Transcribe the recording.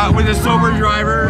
uh, with a sober driver.